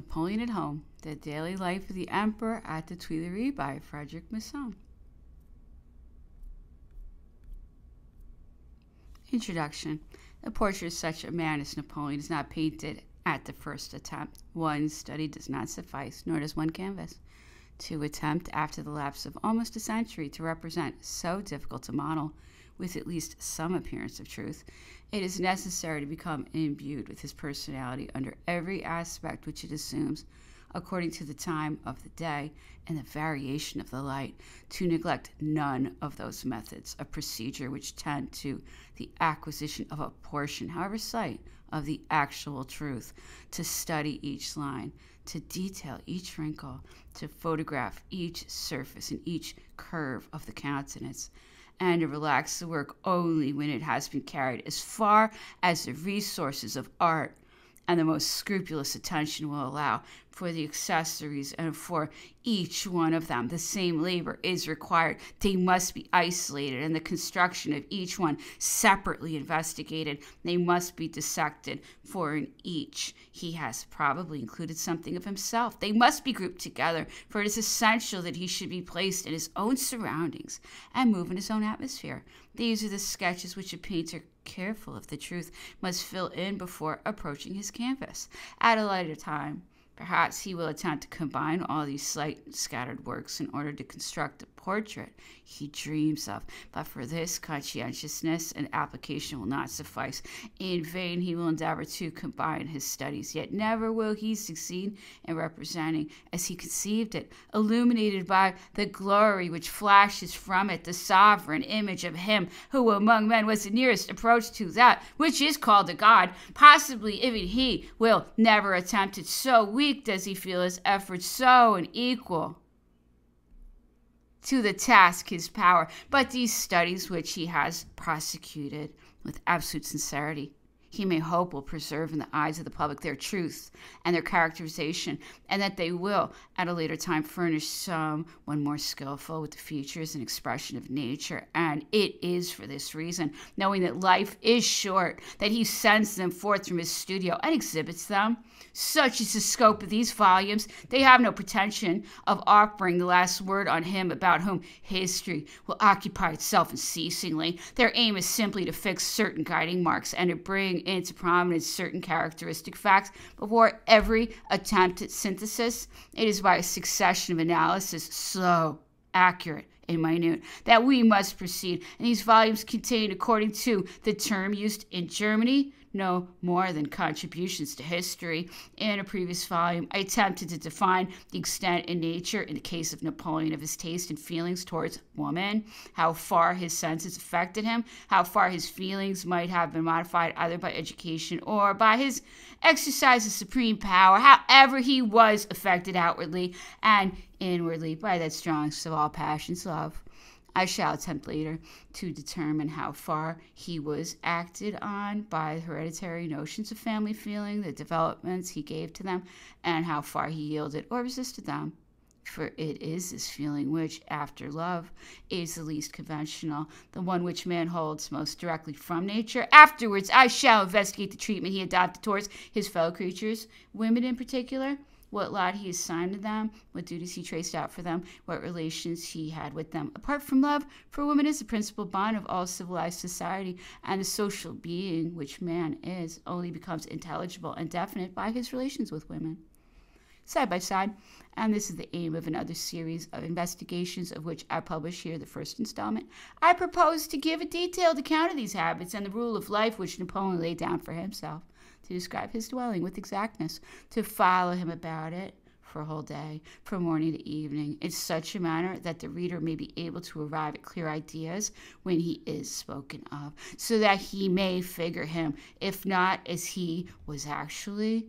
Napoleon at Home The Daily Life of the Emperor at the Tuileries by Frederic Masson. Introduction The portrait of such a man as Napoleon is not painted at the first attempt. One study does not suffice, nor does one canvas. To attempt, after the lapse of almost a century, to represent so difficult a model with at least some appearance of truth, it is necessary to become imbued with his personality under every aspect which it assumes according to the time of the day and the variation of the light, to neglect none of those methods of procedure which tend to the acquisition of a portion, however slight, of the actual truth, to study each line, to detail each wrinkle, to photograph each surface and each curve of the countenance, and to relax the work only when it has been carried as far as the resources of art and the most scrupulous attention will allow for the accessories and for each one of them. The same labor is required. They must be isolated and the construction of each one separately investigated. They must be dissected for in each. He has probably included something of himself. They must be grouped together for it is essential that he should be placed in his own surroundings and move in his own atmosphere. These are the sketches which a painter careful of the truth must fill in before approaching his canvas. At a later time, perhaps he will attempt to combine all these slight scattered works in order to construct the portrait he dreams of. But for this, conscientiousness and application will not suffice. In vain he will endeavor to combine his studies, yet never will he succeed in representing as he conceived it, illuminated by the glory which flashes from it, the sovereign image of him who among men was the nearest approach to that which is called a god. Possibly even he will never attempt it, so does he feel his efforts, so unequal to the task his power, but these studies which he has prosecuted with absolute sincerity he may hope will preserve in the eyes of the public their truth and their characterization, and that they will, at a later time, furnish some one more skillful with the features and expression of nature. And it is for this reason, knowing that life is short, that he sends them forth from his studio and exhibits them. Such is the scope of these volumes. They have no pretension of offering the last word on him about whom history will occupy itself unceasingly. Their aim is simply to fix certain guiding marks and to bring into prominence certain characteristic facts before every attempt at synthesis. It is by a succession of analysis so accurate and minute that we must proceed. And these volumes contain, according to the term used in Germany, no more than contributions to history. In a previous volume, I attempted to define the extent and nature, in the case of Napoleon, of his taste and feelings towards woman, how far his senses affected him, how far his feelings might have been modified either by education or by his exercise of supreme power, however he was affected outwardly and inwardly by that strongest of all passions, love. I shall attempt later to determine how far he was acted on by hereditary notions of family feeling, the developments he gave to them, and how far he yielded or resisted them. For it is this feeling which, after love, is the least conventional, the one which man holds most directly from nature. Afterwards, I shall investigate the treatment he adopted towards his fellow creatures, women in particular what lot he assigned to them, what duties he traced out for them, what relations he had with them. Apart from love, for woman is the principal bond of all civilized society, and the social being which man is only becomes intelligible and definite by his relations with women. Side by side, and this is the aim of another series of investigations of which I publish here the first installment, I propose to give a detailed account of these habits and the rule of life which Napoleon laid down for himself to describe his dwelling with exactness, to follow him about it for a whole day, from morning to evening, in such a manner that the reader may be able to arrive at clear ideas when he is spoken of, so that he may figure him, if not as he was actually,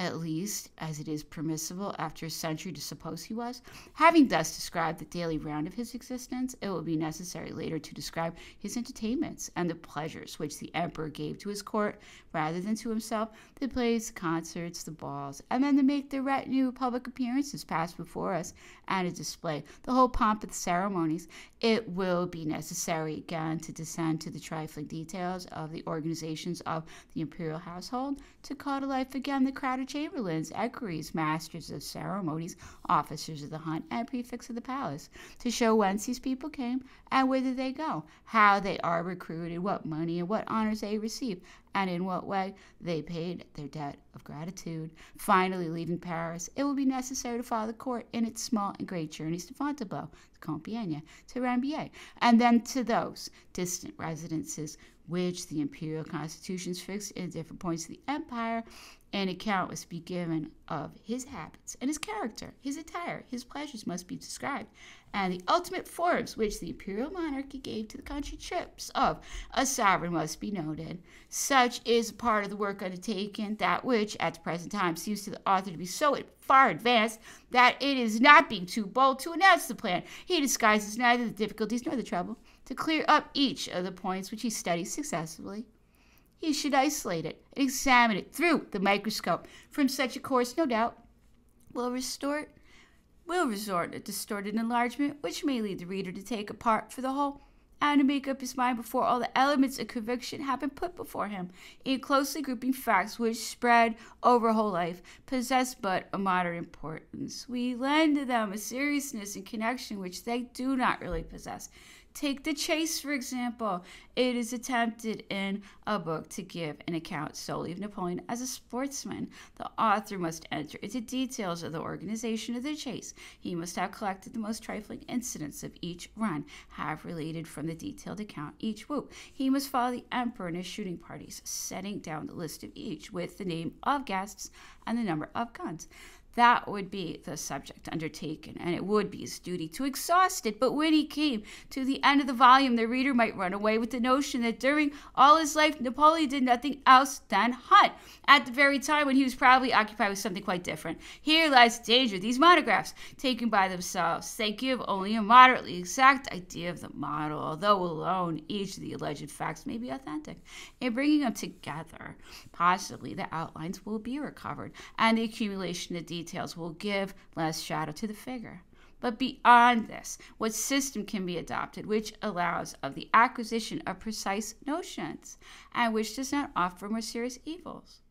at least as it is permissible after a century to suppose he was. Having thus described the daily round of his existence, it will be necessary later to describe his entertainments and the pleasures which the emperor gave to his court rather than to himself, the plays, concerts, the balls, and then to make the retinue of public appearances pass before us and to display the whole pomp of the ceremonies. It will be necessary again to descend to the trifling details of the organizations of the imperial household, to call to life again the crowded chamberlains, equerries, masters of ceremonies, officers of the hunt, and prefects of the palace, to show whence these people came and whither they go, how they are recruited, what money and what honors they receive, and in what way they paid their debt of gratitude. Finally, leaving Paris, it will be necessary to follow the court in its small and great journeys to Fontainebleau, to Compiègne, to Rambouillet, and then to those distant residences which the imperial constitutions fixed in different points of the empire, an account must be given of his habits and his character, his attire, his pleasures must be described, and the ultimate forms which the imperial monarchy gave to the country trips of a sovereign must be noted. Such is part of the work undertaken, that which at the present time seems to the author to be so far advanced that it is not being too bold to announce the plan. He disguises neither the difficulties nor the trouble to clear up each of the points which he studies successfully. He should isolate it and examine it through the microscope. From such a course, no doubt, will restore will resort a distorted enlargement, which may lead the reader to take a part for the whole, and to make up his mind before all the elements of conviction have been put before him, in closely grouping facts which, spread over whole life, possess but a moderate importance. We lend to them a seriousness and connection which they do not really possess. Take the chase, for example. It is attempted in a book to give an account solely of Napoleon as a sportsman. The author must enter into details of the organization of the chase. He must have collected the most trifling incidents of each run, have related from the detailed account each whoop. He must follow the emperor in his shooting parties, setting down the list of each with the name of guests and the number of guns that would be the subject undertaken, and it would be his duty to exhaust it. But when he came to the end of the volume, the reader might run away with the notion that during all his life, Napoleon did nothing else than hunt, at the very time when he was probably occupied with something quite different. Here lies the danger. These monographs, taken by themselves, they give only a moderately exact idea of the model, although alone each of the alleged facts may be authentic. In bringing them together, possibly the outlines will be recovered, and the accumulation of details details will give less shadow to the figure. But beyond this, what system can be adopted which allows of the acquisition of precise notions and which does not offer more serious evils?